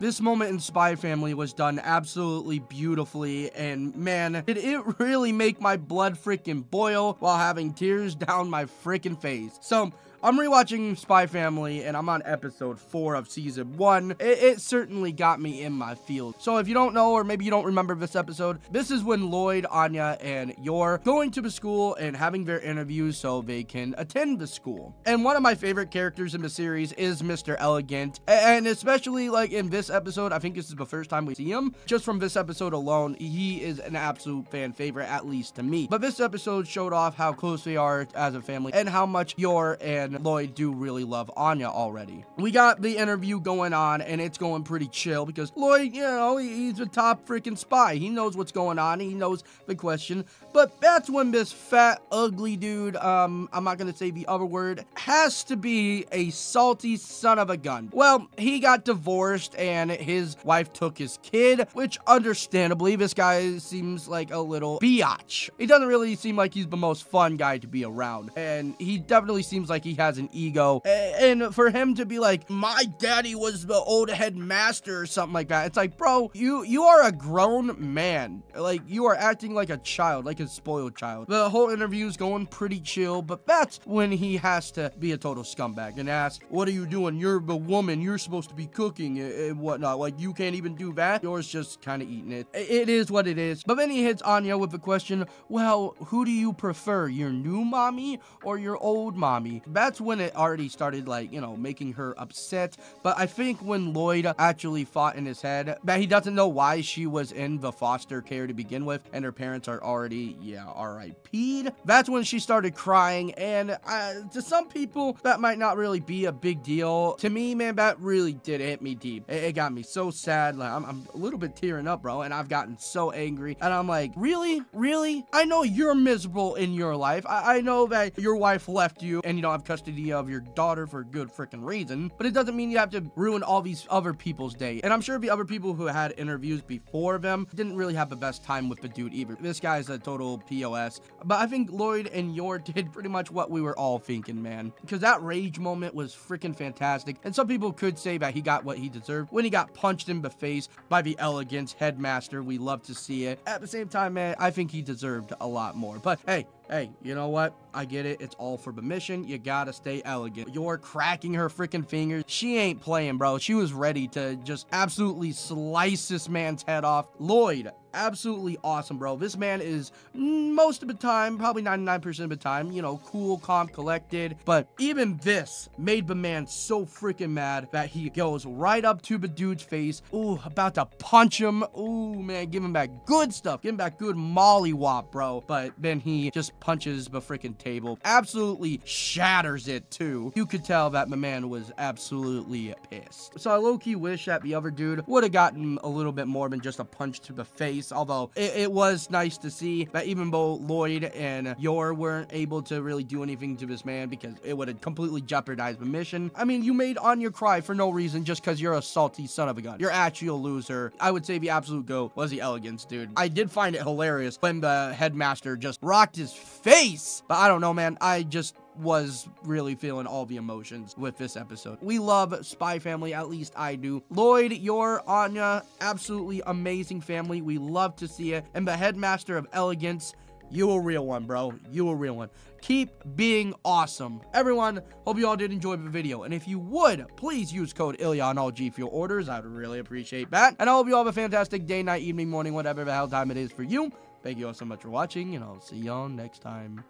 This moment in Spy Family was done absolutely beautifully, and man, did it really make my blood freaking boil while having tears down my freaking face. So, I'm rewatching Spy Family and I'm on episode 4 of season 1. It, it, certainly got me in my field. So if you don't know or maybe you don't remember this episode, this is when Loid, Anya, and Yor going to the school and having their interviews so they can attend the school. And one of my favorite characters in the series is Mr. Elegant. And especially like in this episode, I think this is the first time we see him. Just from this episode alone, he is an absolute fan favorite, at least to me. But this episode showed off how close they are as a family and how much Yor and and Loid do really love Anya already. We got the interview going on and it's going pretty chill because Loid, you know, he's a top freaking spy. He knows what's going on. He knows the question. But that's when this fat, ugly dude, um, I'm not going to say the other word, has to be a salty son of a gun. Well, he got divorced and his wife took his kid, which understandably, this guy seems like a little biatch. He doesn't really seem like he's the most fun guy to be around. And he definitely seems like he has an ego. And for him to be like, my daddy was the old headmaster or something like that, it's like, bro, you you are a grown man. Like, you are acting like a child, like a spoiled child. The whole interview is going pretty chill, but that's when he has to be a total scumbag and ask, what are you doing? You're the woman. You're supposed to be cooking and whatnot. Like, you can't even do that. Yor's just kind of eating it. It is what it is. But then he hits Anya with the question, well, who do you prefer? Your new mommy or your old mommy? That's when it already started, like, you know, making her upset. But I think when Loid actually fought in his head that he doesn't know why she was in the foster care to begin with, and her parents are already, yeah, RIP'd. That's when she started crying, and uh, to some people, that might not really be a big deal. To me, man, that really did hit me deep. It, it got me so sad. Like, I'm, I'm a little bit tearing up, bro, and I've gotten so angry. And I'm like, really? Really? I know you're miserable in your life. I, I know that your wife left you, and you don't have of your daughter for good freaking reason, but it doesn't mean you have to ruin all these other people's day. And I'm sure the other people who had interviews before them didn't really have the best time with the dude either. This guy's a total POS. But I think Loid and Yor did pretty much what we were all thinking, man. Because that rage moment was freaking fantastic. And some people could say that he got what he deserved when he got punched in the face by the elegance headmaster. We love to see it. At the same time, man, I think he deserved a lot more. But hey, hey, you know what? I get it. It's all for the mission. You gotta stay elegant. You're cracking her freaking fingers. She ain't playing, bro. She was ready to just absolutely slice this man's head off. Loid, absolutely awesome, bro. This man is mm, most of the time, probably 99% of the time, you know, cool, calm, collected. But even this made the man so freaking mad that he goes right up to the dude's face. Ooh, about to punch him. Ooh, man, give him back good stuff. Give him back good molly mollywop, bro. But then he just punches the freaking table. Absolutely shatters it, too. You could tell that my man was absolutely pissed. So I low-key wish that the other dude would have gotten a little bit more than just a punch to the face. Although, it, it was nice to see that even though Loid and Yor weren't able to really do anything to this man because it would have completely jeopardized the mission. I mean, you made Anya cry for no reason just because you're a salty son of a gun. You're actually a loser. I would say the absolute goat was the elegance, dude. I did find it hilarious when the headmaster just rocked his face. But I don't know, man. I just was really feeling all the emotions with this episode. We love Spy Family, at least I do. Loid, Yor Anya, absolutely amazing family. We love to see it. And the headmaster of elegance, you a real one, bro. You a real one. Keep being awesome. Everyone, hope you all did enjoy the video. And if you would, please use code ILLYA on all G Fuel orders. I would really appreciate that. And I hope you all have a fantastic day, night, evening, morning, whatever the hell time it is for you. Thank you all so much for watching, and I'll see y'all next time.